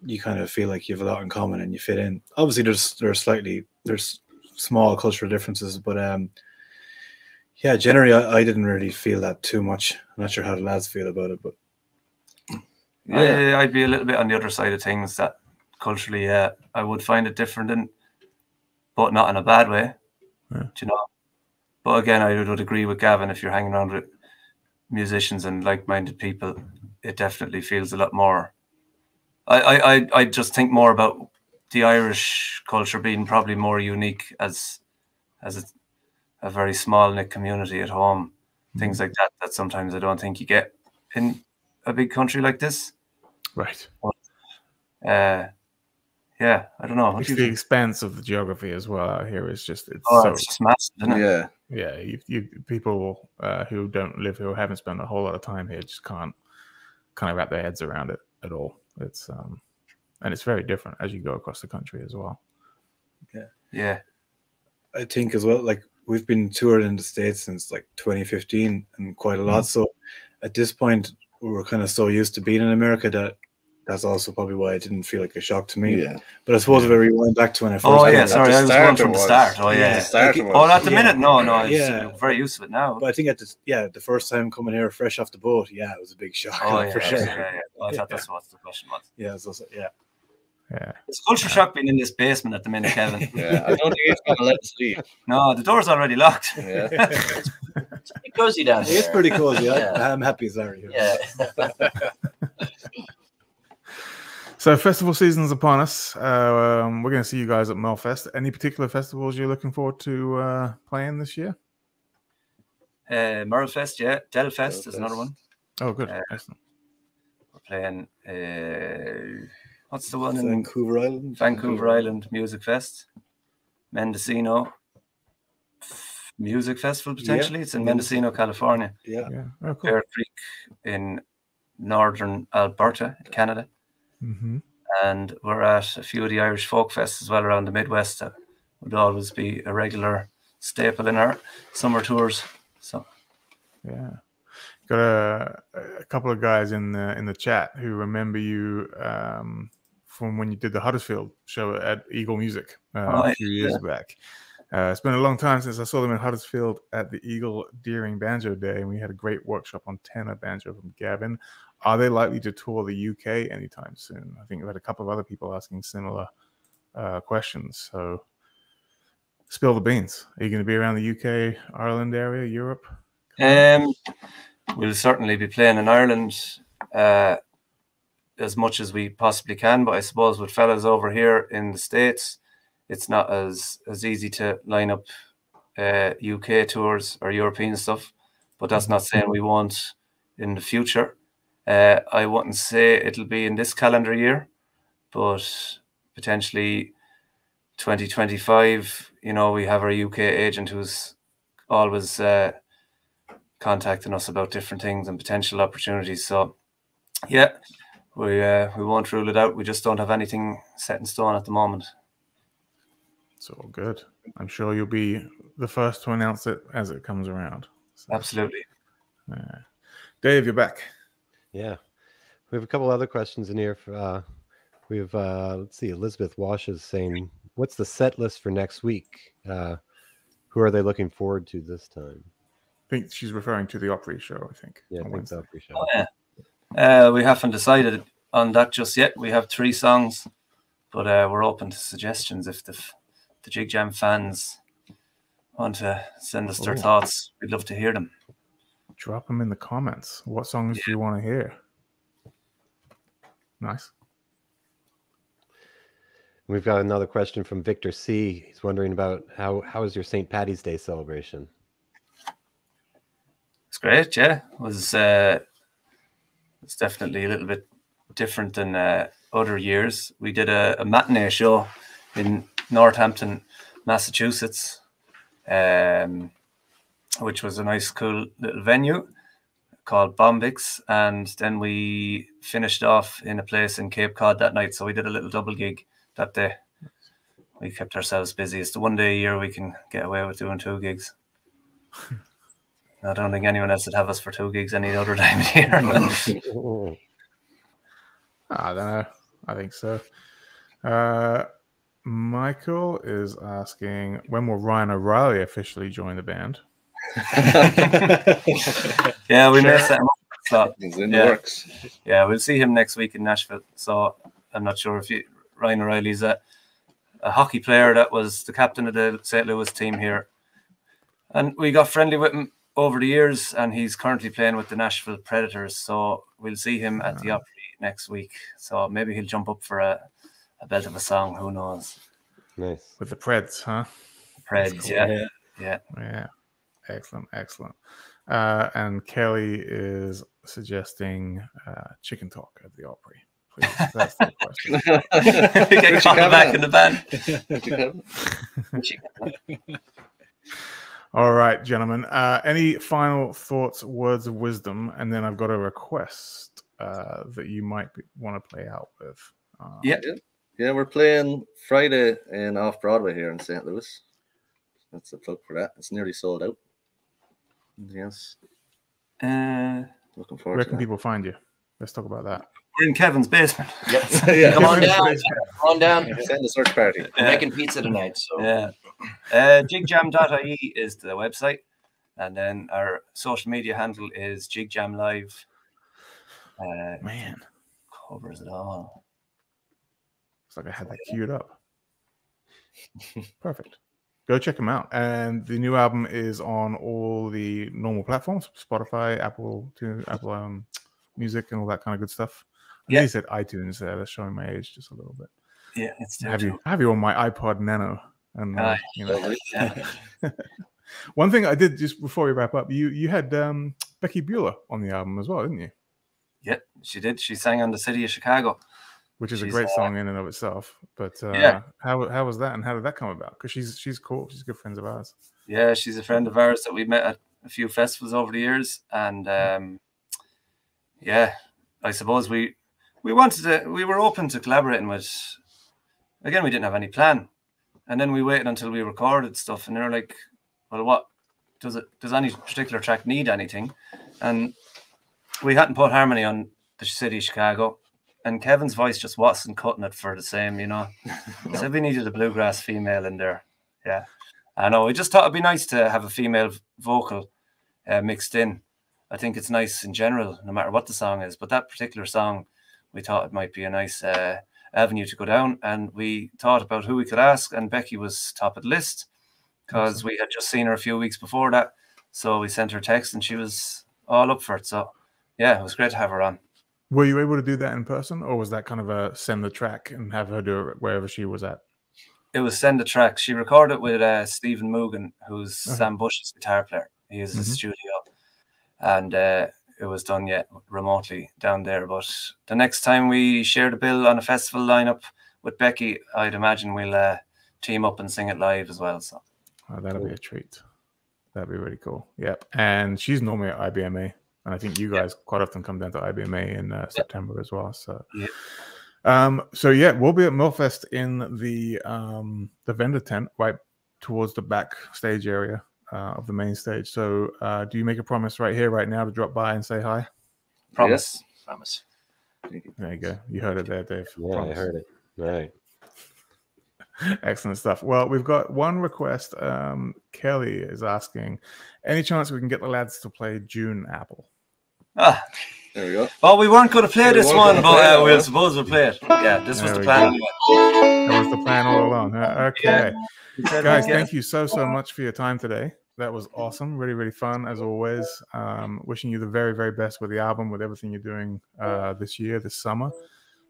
you kind of feel like you have a lot in common and you fit in. Obviously, there's there's slightly there's small cultural differences, but um, yeah, generally I, I didn't really feel that too much. I'm not sure how the lads feel about it, but I, I'd be a little bit on the other side of things that culturally, yeah, I would find it different, and but not in a bad way. Yeah. Do you know? But again, I would agree with Gavin. If you're hanging around with musicians and like-minded people, it definitely feels a lot more. I, I, I, I just think more about the Irish culture being probably more unique as, as a, a very small knit community at home. Things like that that sometimes I don't think you get in a big country like this. right Uh, yeah, I don't know. What it's do the think? expanse of the geography as well out here is just it's Oh, so it's just massive, isn't it? Yeah. yeah you, you people uh, who don't live here or haven't spent a whole lot of time here just can't kind of wrap their heads around it at all it's um and it's very different as you go across the country as well Yeah, yeah. I think as well, like we've been touring in the States since like 2015 and quite a Mm-hmm. lot. So at this point, we are kind of so used to being in America that that's also probably why it didn't feel like a shock to me. Yeah. But I suppose if I rewind back to when I oh, first Oh yeah, sorry, the I was start going from the start. Oh Yeah, yeah. The start Like. Oh, at the Yeah. Oh, minute, no, no, it's Yeah. Uh, very used to it now. But I think at the yeah, the first time coming here fresh off the boat, yeah, it was a big shock oh yeah, for sure. yeah, yeah. Oh, I thought that's what the question was. Yeah, so, so- yeah. yeah It's culture shock being in this basement at the minute, Kevin. Yeah, I don't think he's gonna let us leave. no, the door's already locked. Yeah. It's pretty cozy down here. It's pretty cozy. Yeah. I, I'm happy as Larry here. Yeah. So festival season's upon us uh, um, we're going to see you guys at Merlefest any particular festivals you're looking forward to uh, playing this year Uh, Merlefest, yeah. Delfest is another Delfest. one. oh good Uh, excellent We're playing. Uh, what's the one in Vancouver Island. Vancouver Island Music Fest? Mendocino Music Festival potentially. It's in Mendocino, California. Yeah. yeah oh, cool. Bear Creek in northern Alberta, Canada, hmm and we're at a few of the Irish folk fests as well around the Midwest. That would always be a regular staple in our summer tours. So Yeah, got a, a couple of guys in the in the chat who remember you um, from when you did the Huddersfield show at Eagle Music uh, Oh, a few years back. Uh, it's been a long time since I saw them in Huddersfield at the Eagle Deering Banjo Day, and we had a great workshop on tenor banjo from Gavin. Are they likely to tour the UK anytime soon? I think we've had a couple of other people asking similar uh, questions. So, spill the beans. Are you going to be around the UK, Ireland area, Europe? Um, we'll certainly be playing in Ireland uh, as much as we possibly can, but I suppose with fellas over here in the States, it's not as as easy to line up uh, UK tours or European stuff. But that's not saying we won't in the future. Uh, I wouldn't say it'll be in this calendar year, but potentially 2025. You know, we have our UK agent who's always uh, contacting us about different things and potential opportunities. So, yeah, we uh, we won't rule it out. We just don't have anything set in stone at the moment. It's all good. I'm sure you'll be the first to announce it as it comes around. So, Absolutely. yeah. Dave, you're back. Yeah, we have a couple other questions in here. For, uh, we have uh, let's see, Elizabeth Wash is saying, "What's the set list for next week? Uh, who are they looking forward to this time?" I think she's referring to the Opry show, I think. Yeah, I on think Wednesday. so. Appreciate Oh, yeah. Uh, we haven't decided on that just yet. We have three songs, but uh, we're open to suggestions if the f- the Jig Jam fans want to send us their Oh. thoughts. We'd love to hear them. Drop them in the comments. What songs do you want to hear? Nice. We've got another question from Victor C. He's wondering about how how was your St. Patty's Day celebration? It's great, yeah. It was uh, it's definitely a little bit different than uh, other years. We did a, a matinee show in Northampton, Massachusetts, um, which was a nice, cool little venue called Bombyx, and then we finished off in a place in Cape Cod that night. So we did a little double gig that day. We kept ourselves busy. It's the one day a year we can get away with doing two gigs. I don't think anyone else would have us for two gigs any other time of year. Oh, I don't know. I think so. Uh, Michael is asking when will Ryan O'Reilly officially join the band? yeah, we may Sure. set him up. So, It's in Yeah. the works. yeah, we'll see him next week in Nashville. So I'm not sure if you, Ryan O'Reilly's a, a hockey player that was the captain of the St. Louis team here. And we got friendly with him over the years, and he's currently playing with the Nashville Predators. So we'll see him at the Opry next week. So maybe he'll jump up for a, a belt of a song. Who knows? nice. With the Preds, huh? Preds, yeah. yeah. Yeah. Excellent. Excellent. Uh, and Kelly is suggesting uh, chicken talk at the Opry. Please. That's the question. Get Richie back in the band. All right, gentlemen. Uh, any final thoughts, words of wisdom? And then I've got a request uh, that you might want to play out with. Uh, Yeah. Yeah, we're playing Friday in off Broadway here in St. Louis. That's the plug for that. It's nearly sold out. Yes, Uh, looking Where forward to can that. people find you? Let's talk about that. we're in Kevin's basement. yeah, Come on down. Come on down. Send a search party. We're making pizza tonight, so Yeah. Uh, jigjam.ie is the website. And then our social media handle is jigjam live. Uh, Man, covers it all. Like I had that queued up. Perfect. Go check them out. And the new album is on all the normal platforms: Spotify, Apple, Apple um, Music, and all that kind of good stuff. I Yeah. said iTunes there. That's showing my age just a little bit. Yeah, it's I have you? I have you on my iPod Nano, and uh, Aye. you know. Yeah. One thing I did just before we wrap up, you you had um, Becky Buller on the album as well, didn't you? Yep, she did. She sang on the city of Chicago. Which is a great song in and of itself. But uh, Yeah. how how was that, and how did that come about? Because she's she's cool. She's good friends of ours. Yeah, she's a friend of ours that we met at a few festivals over the years. And um, yeah, I suppose we we wanted to we were open to collaborating with. Again, we didn't have any plan, and then we waited until we recorded stuff, and they were like, "Well, what does it? Does any particular track need anything?" And we hadn't put harmony on the city of Chicago, and Kevin's voice just wasn't cutting it for the same, you know. so we needed a bluegrass female in there. Yeah, I know. We just thought it'd be nice to have a female vocal uh, mixed in. I think it's nice in general, no matter what the song is. But that particular song, we thought it might be a nice uh, avenue to go down, and we thought about who we could ask, and Becky was top of the list because we had just seen her a few weeks before that. So we sent her a text, and she was all up for it. So yeah, it was great to have her on. Were you able to do that in person, or was that kind of a send the track and have her do it wherever she was at? It was send the track. She recorded with uh, Stephen Mougin, who's Okay. Sam Bush's guitar player. He is a Mhm. studio, and uh, it was done yet remotely down there. But the next time we share the bill on a festival lineup with Becky, I'd imagine we'll uh, team up and sing it live as well. So Oh, that'll be a treat. That'd be really cool. Yep. And she's normally at IBMA. And I think you Yeah. guys quite often come down to IBMA in uh, September as well. So, Yeah. um, so yeah, we'll be at Merlefest in the um, the vendor tent right towards the back stage area uh, of the main stage. So, uh, do you make a promise right here, right now, to drop by and say hi? promise. Promise. There you go. You heard it there, Dave. Yeah, I heard it. All right. Excellent stuff. Well, we've got one request. Um, Kelly is asking, any chance we can get the lads to play June Apple? Ah, There we go. well, we weren't going to play We this one, but play uh, we'll huh? suppose we'll play it. Yeah, this was the we plan. That was the plan all along. huh? Okay. We said Guys, thank you so, so much for your time today. That was awesome. Really, really fun as always. Um, wishing you the very, very best with the album, with everything you're doing uh, this year, this summer.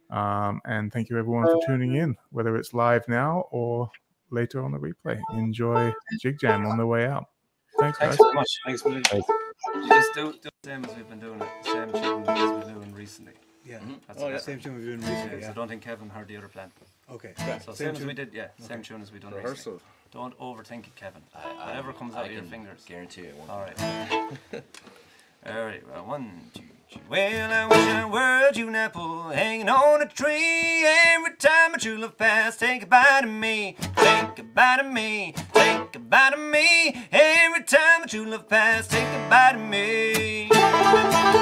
Um, and thank you everyone for tuning in, whether it's live now or later on the replay. Enjoy JigJam on the way out. Thanks, guys. Thanks so much. Thanks, man. You just do, do the same as we've been doing it, the same tune as we've been doing recently. Yeah. That's Oh, the yeah. Same tune we've been doing Yeah, recently. so Yeah. don't think Kevin heard the other plan. Okay. So Same same, as we did, yeah, same tune as we done recently. Rehearsal. Don't overthink it, Kevin. I, I, Whatever comes I out of your fingers. Guarantee it. won't. All right. All right. Well, one, two, three. Well, I wish I were a June apple hanging on a tree. Every time a true love pass, take a bite of me. Take a bite of me. Take a bite of me. Every time a true love pass, take a bite of me.